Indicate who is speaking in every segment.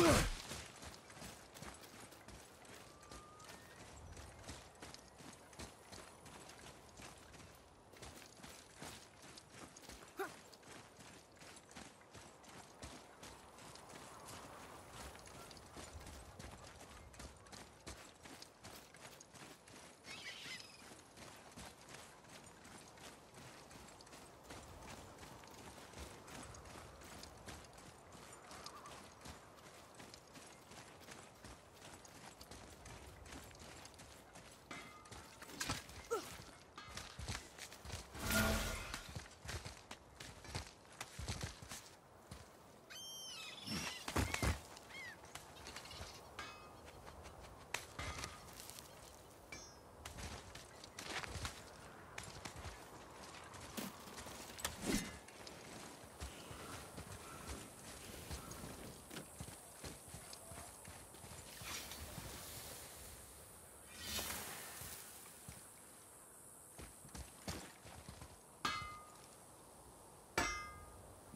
Speaker 1: Ugh!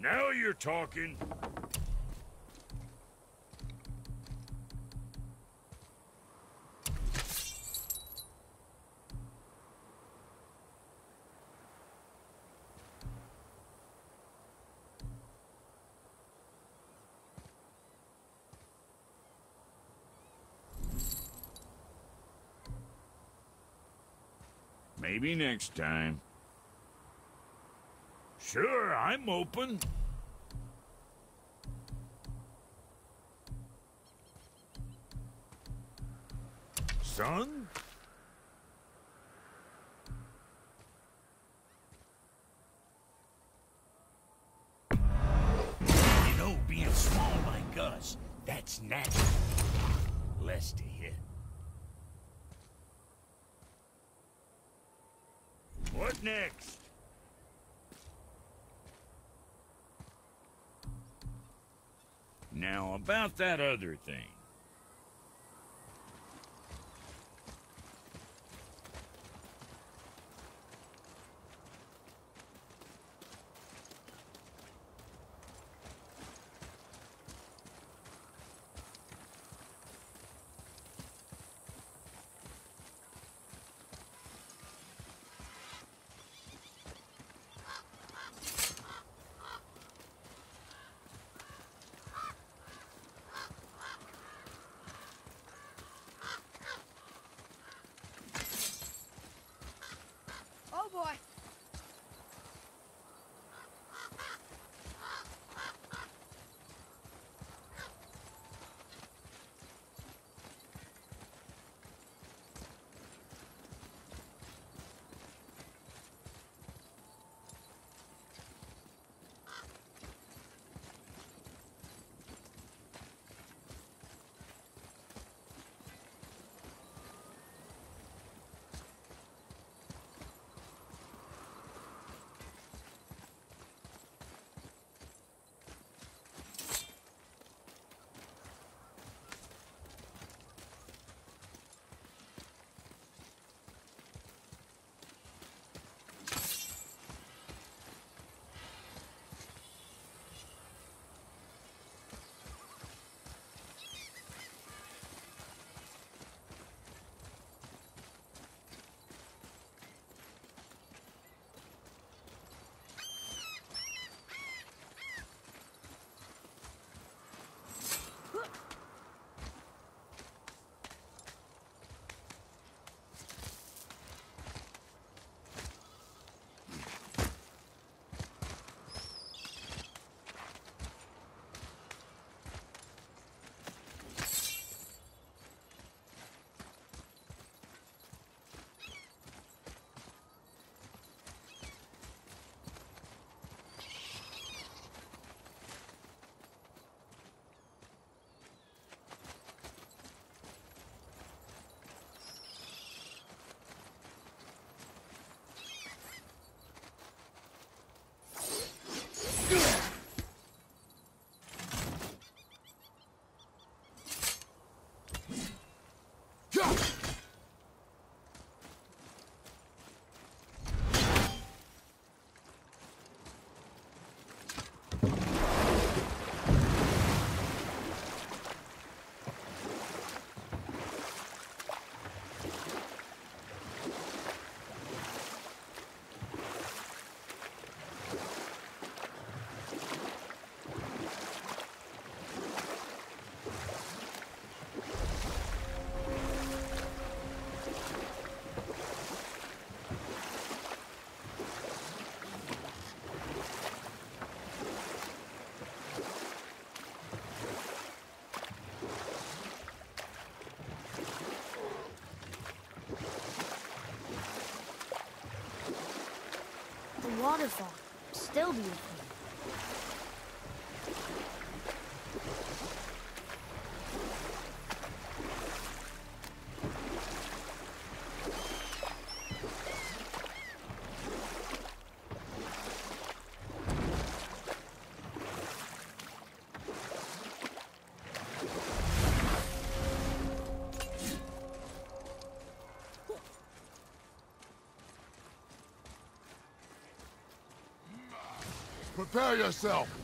Speaker 2: Now you're talking. Maybe next time. Sure, I'm open. About that other thing.
Speaker 3: Waterfall. Still beautiful.
Speaker 1: Prepare yourself.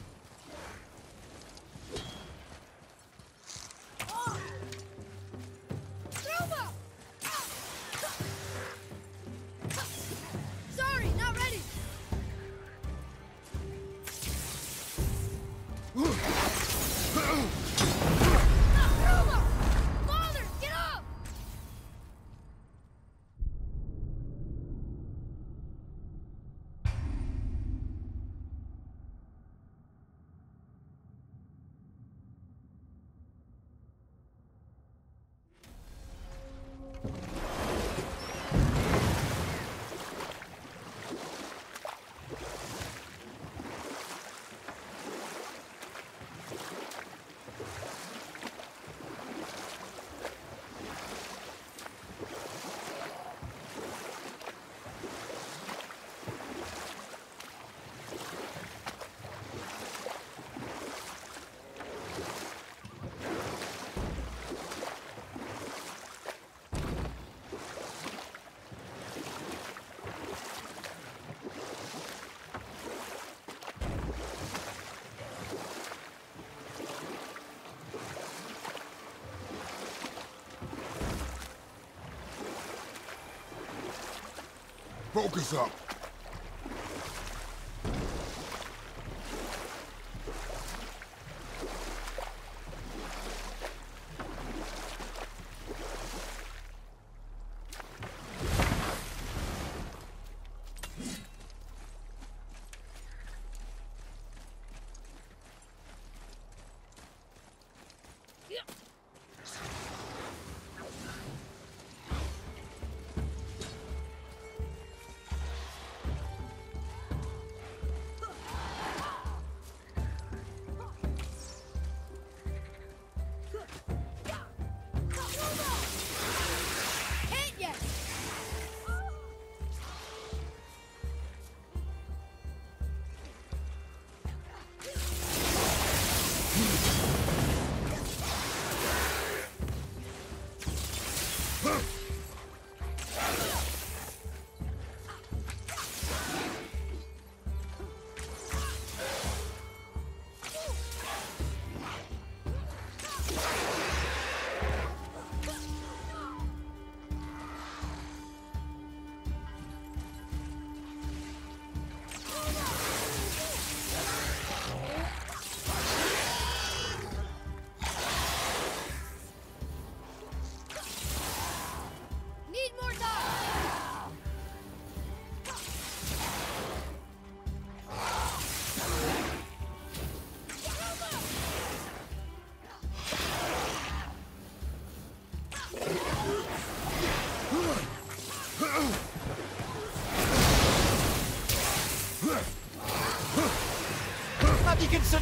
Speaker 1: Focus up.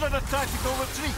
Speaker 4: Considered a tactical retreat?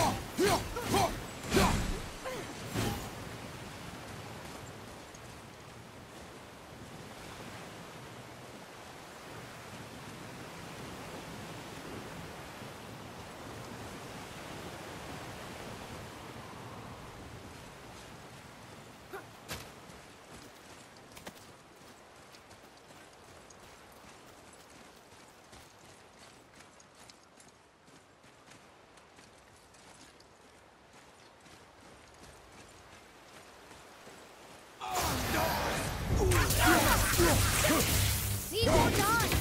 Speaker 1: Huh! Huh! See more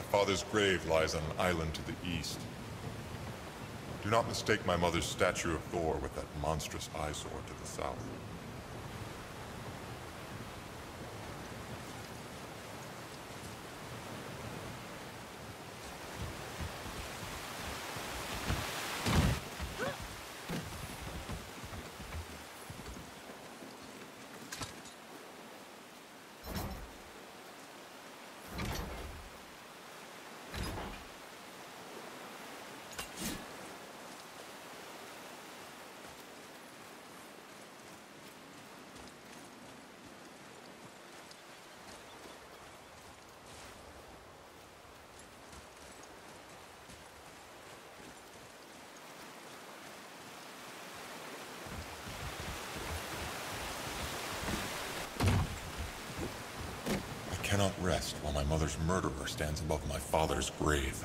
Speaker 5: My father's grave lies on an island to the east. Do not mistake my mother's statue of Thor with that monstrous eyesore to the south. I cannot rest while my mother's murderer stands above my father's grave.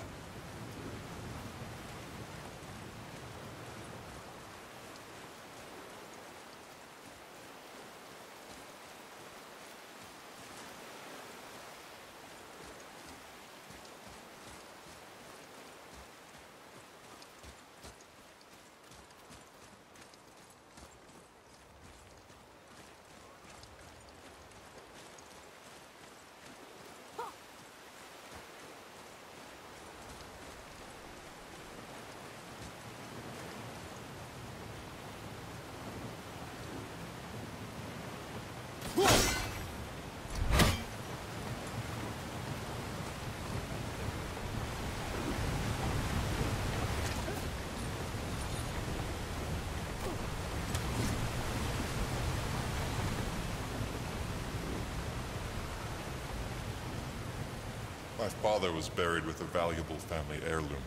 Speaker 5: My father was buried with a valuable family heirloom.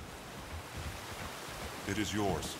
Speaker 5: It is yours.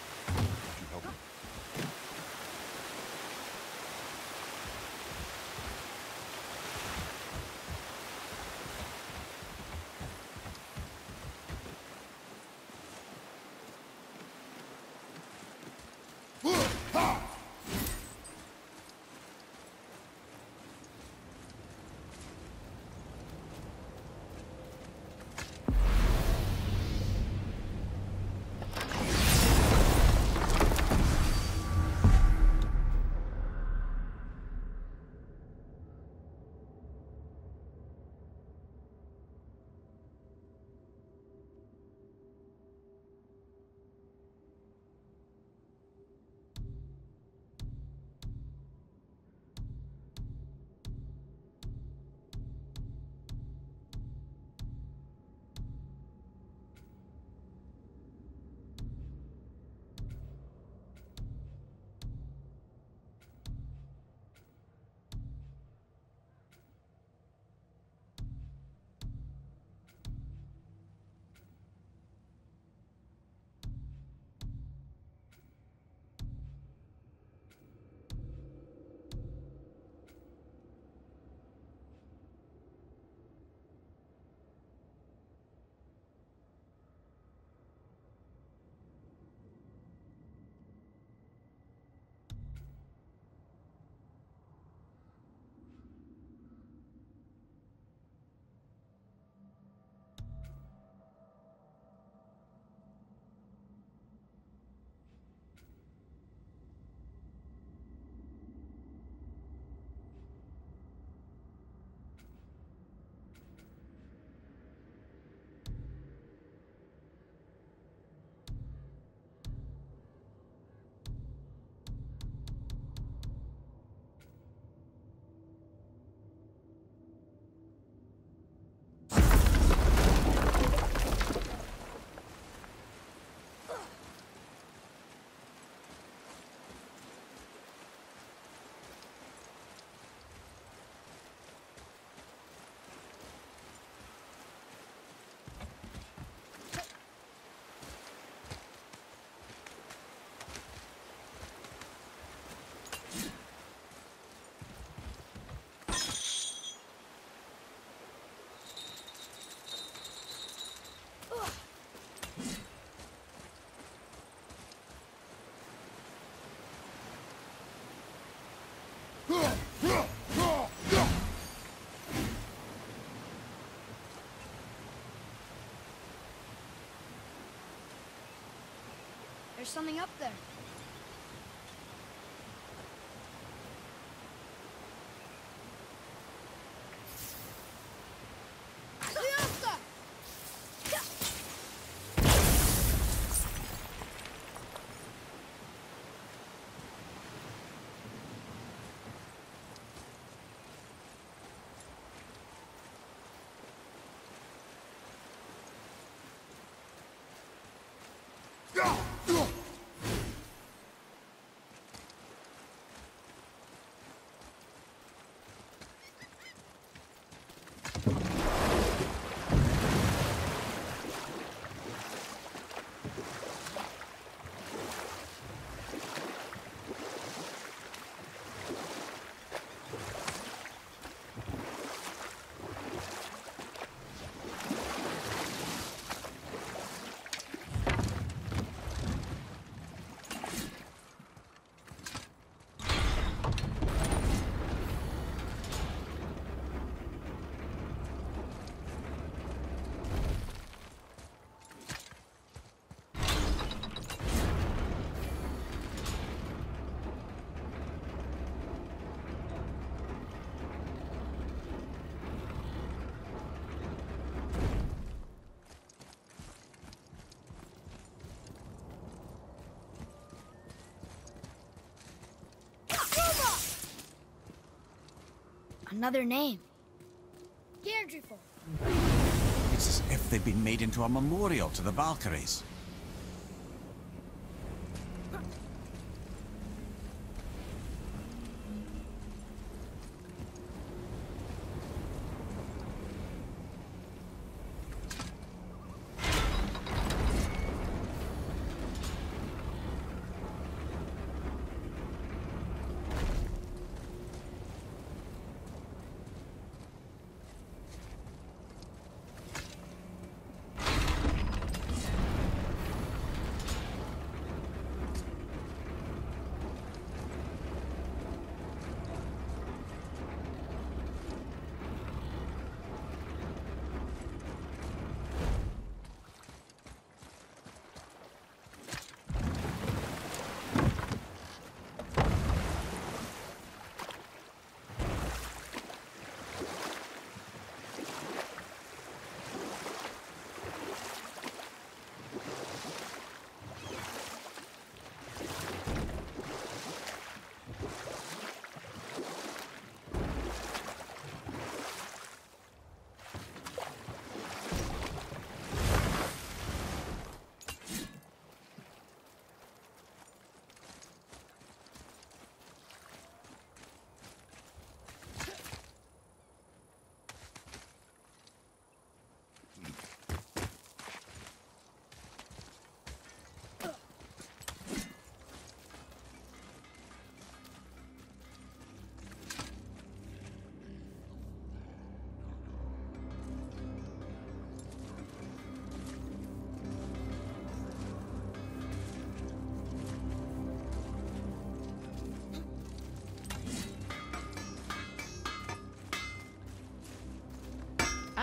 Speaker 1: There's something up there. No!
Speaker 3: Another name.
Speaker 6: It's as if they've been made into a memorial to the Valkyries.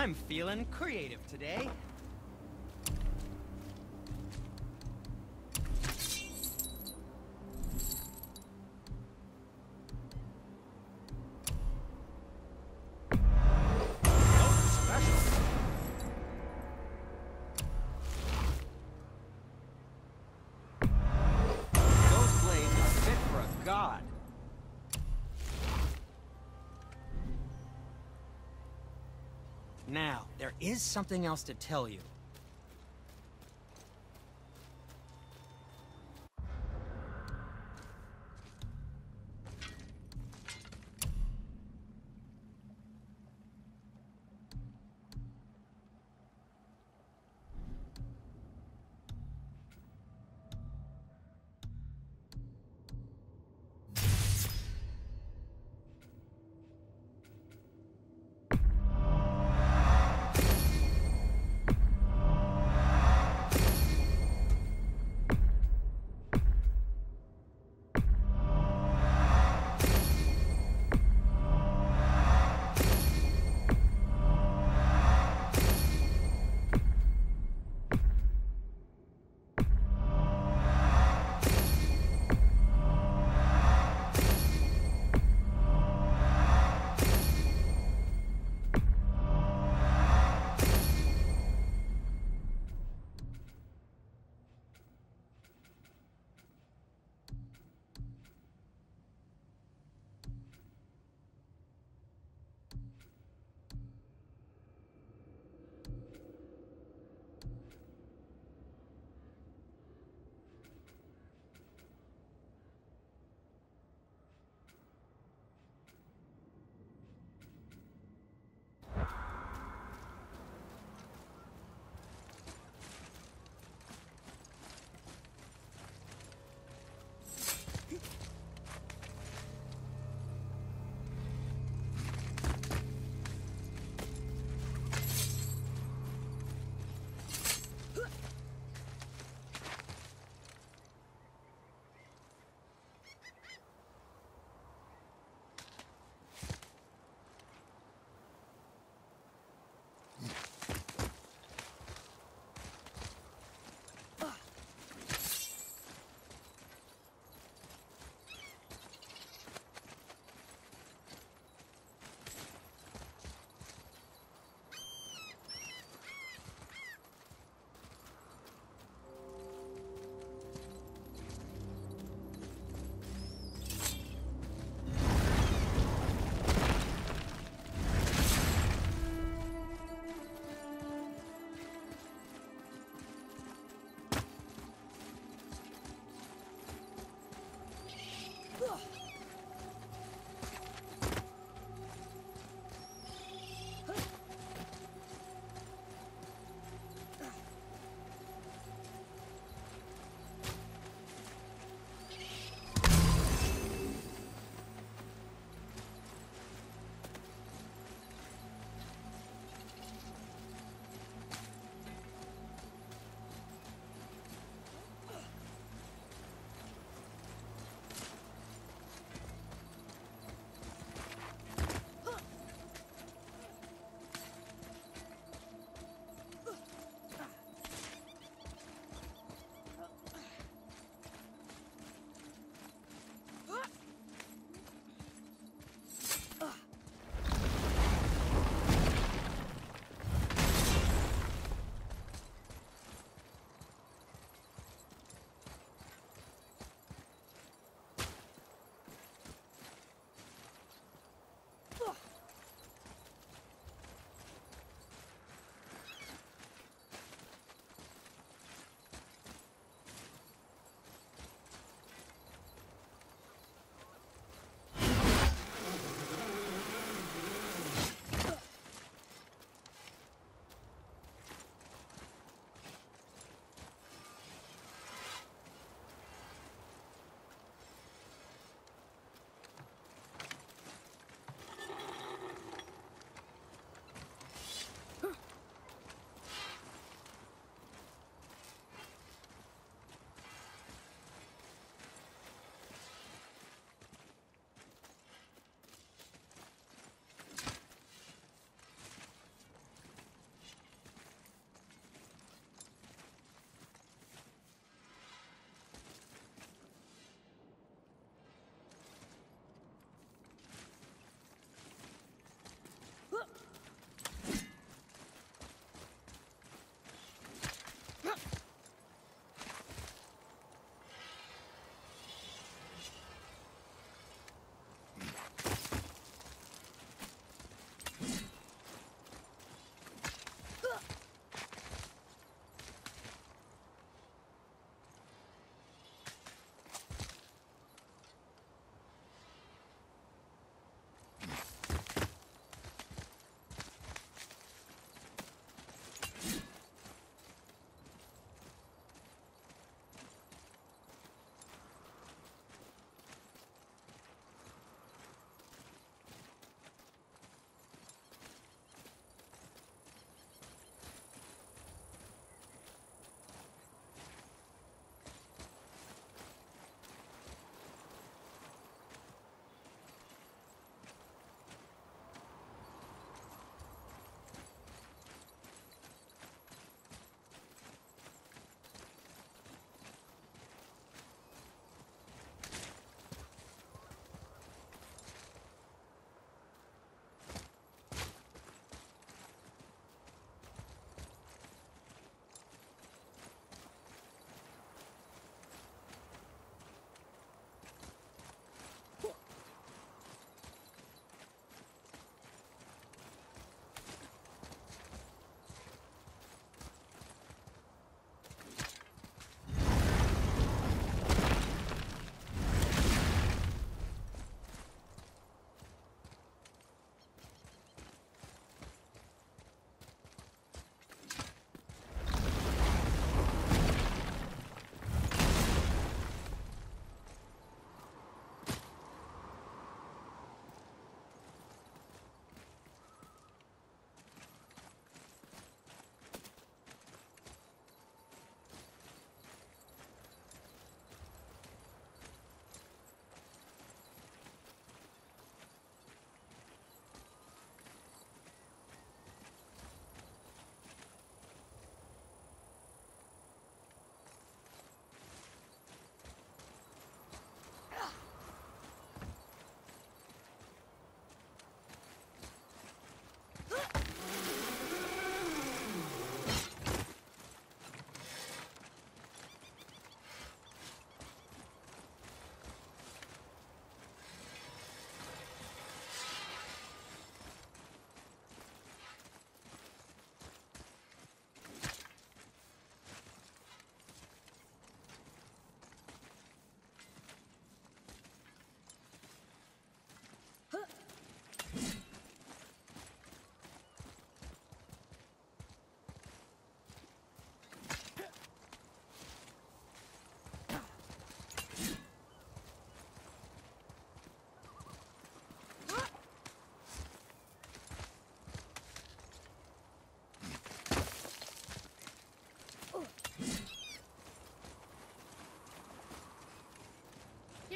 Speaker 7: I'm feeling creative today. Is something else to tell you.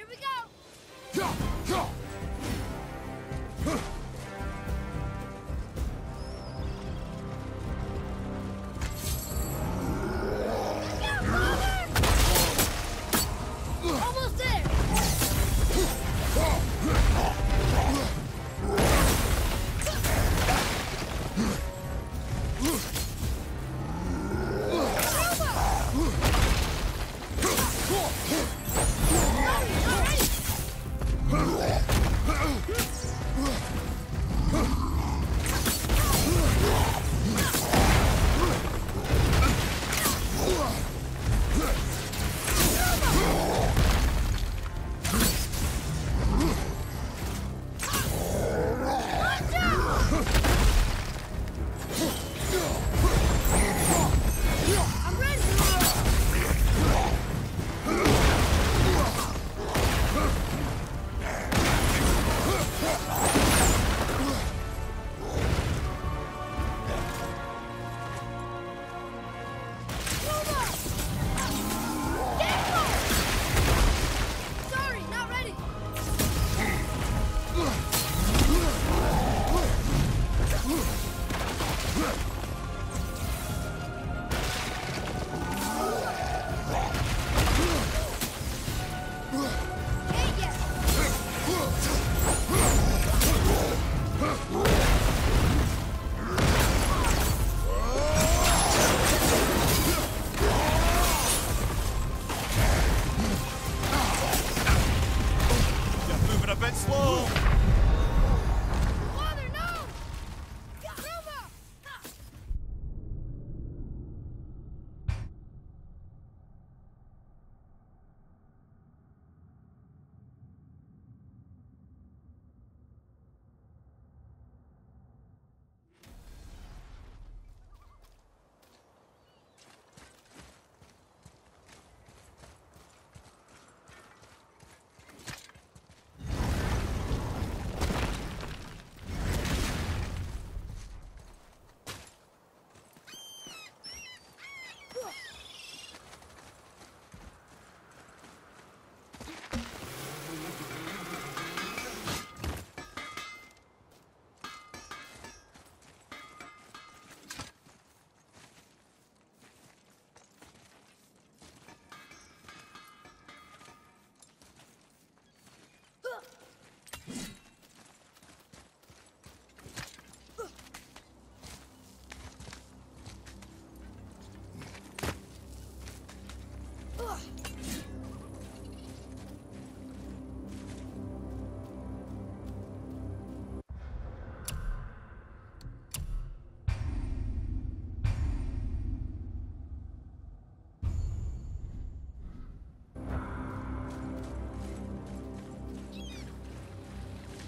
Speaker 1: we go!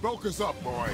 Speaker 4: Focus up, boy.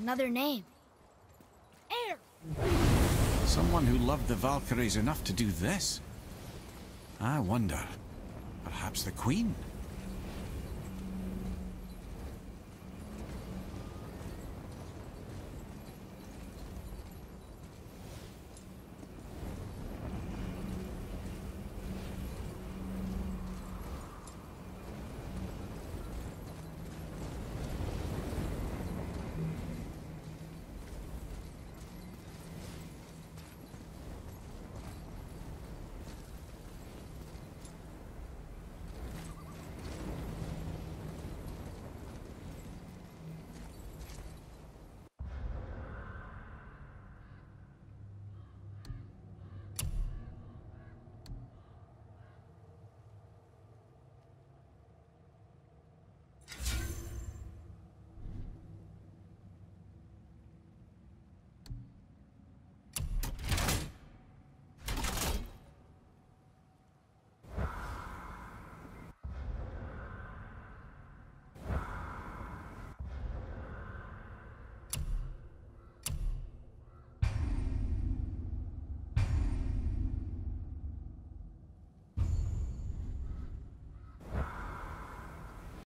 Speaker 3: Another name. Eir!
Speaker 6: Someone who loved the Valkyries enough to do this. I wonder. Perhaps the Queen?